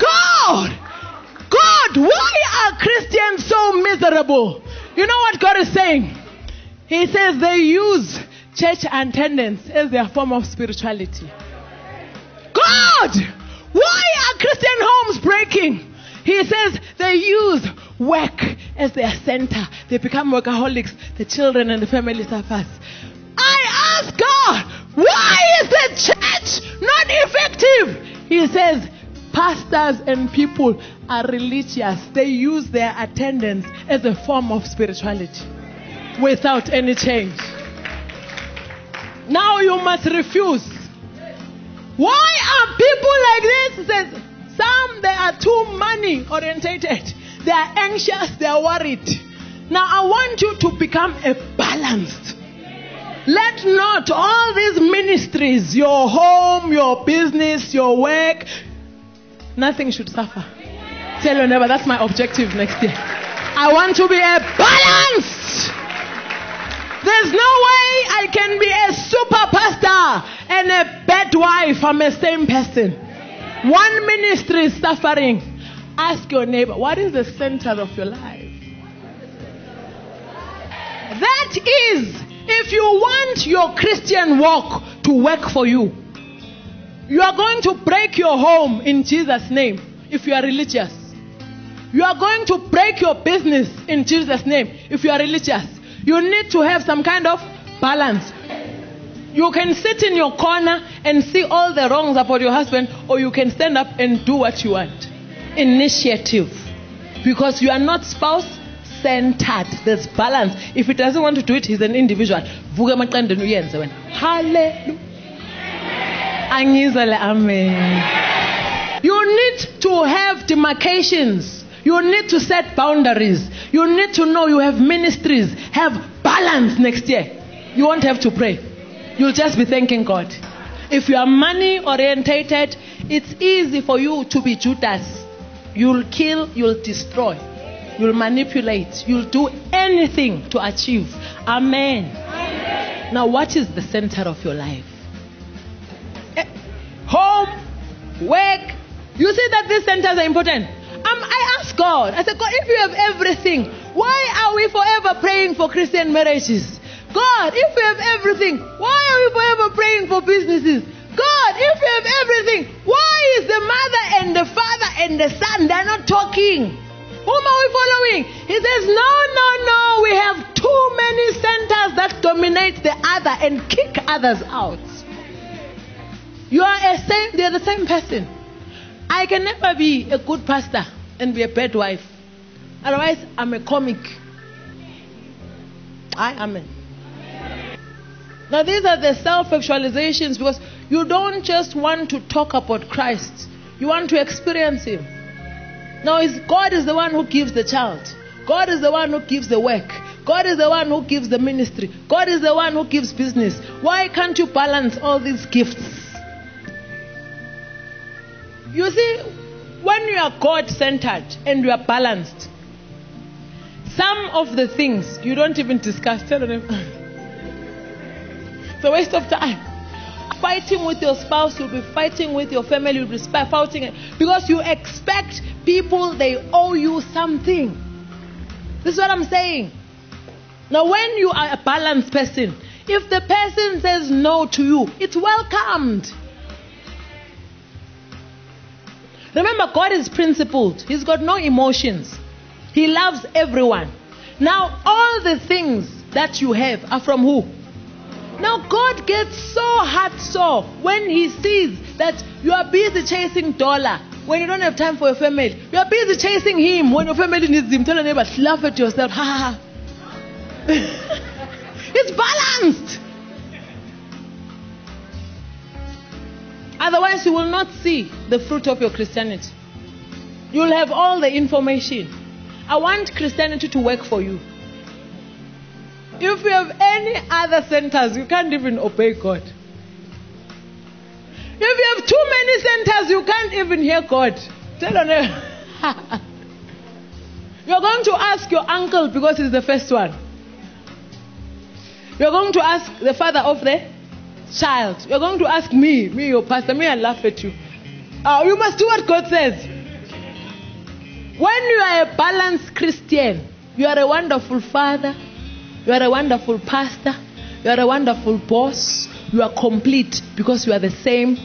God, God, why are Christians so miserable? You know what God is saying? He says they use church attendance as their form of spirituality. God, why are Christian homes breaking? He says they use work as their center. They become workaholics. The children and the family suffers. I ask God, why is the church not effective? He says pastors and people are religious. They use their attendance as a form of spirituality without any change. Now you must refuse. Why are people like this? Some they are too money orientated. They are anxious, they are worried. Now I want you to become a balanced. Let not all these ministries, your home, your business, your work, nothing should suffer. Tell your neighbor, that's my objective next year. I want to be a balanced. There's no way I can be a super pastor and a bad wife. I'm the same person. One ministry is suffering. Ask your neighbor, what is the center of your life? That is, if you want your Christian walk to work for you, you are going to break your home in Jesus' name if you are religious. You are going to break your business in Jesus' name if you are religious. You need to have some kind of balance. You can sit in your corner and see all the wrongs about your husband, or you can stand up and do what you want. Initiative. Because you are not spouse centered. There's balance. If he doesn't want to do it, he's an individual. Hallelujah. Amen. You need to have demarcations. You need to set boundaries. You need to know you have ministries. Have balance next year. You won't have to pray. You'll just be thanking God. If you are money orientated, it's easy for you to be Judas. You'll kill, you'll destroy, you'll manipulate, you'll do anything to achieve. Amen. Amen. Now, what is the center of your life? Home, work. You see that these centers are important. Um, I asked God, I said, God, if you have everything, why are we forever praying for Christian marriages? God, if we have everything, why are we forever praying for businesses? God, if we have everything, why is the mother and the father and the son, they're not talking? Whom are we following? He says, no, no, no, we have too many centers that dominate the other and kick others out. You are a same, they're the same person. I can never be a good pastor and be a bad wife. Otherwise, I'm a comic. I amen. Now, these are the self actualizations because you don't just want to talk about Christ, you want to experience Him. Now, God is the one who gives the child, God is the one who gives the work, God is the one who gives the ministry, God is the one who gives business. Why can't you balance all these gifts? You see, when you are God centered and you are balanced, some of the things you don't even discuss. Tell them. it's a waste of time. Fighting with your spouse, you'll be fighting with your family, you'll be fighting because you expect people they owe you something. This is what I'm saying. Now, when you are a balanced person, if the person says no to you, it's welcomed. Remember, God is principled, He's got no emotions. He loves everyone. Now, all the things that you have are from who? Now, God gets so hurt so when He sees that you are busy chasing dollar when you don't have time for your family. You are busy chasing Him when your family needs Him. Tell your neighbor, laugh at yourself. Ha ha ha. it's balanced. Otherwise, you will not see the fruit of your Christianity. You'll have all the information. I want Christianity to work for you. If you have any other centers, you can't even obey God. If you have too many centers, you can't even hear God. Tell on You're going to ask your uncle because he's the first one. You're going to ask the father of the child. You're going to ask me, me, your pastor. Me, I laugh at you. Uh, you must do what God says. When you are a balanced Christian, you are a wonderful father, you are a wonderful pastor, you are a wonderful boss, you are complete because you are the same